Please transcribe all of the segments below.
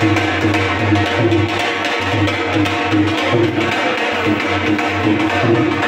Thank you.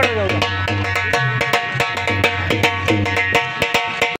corrido.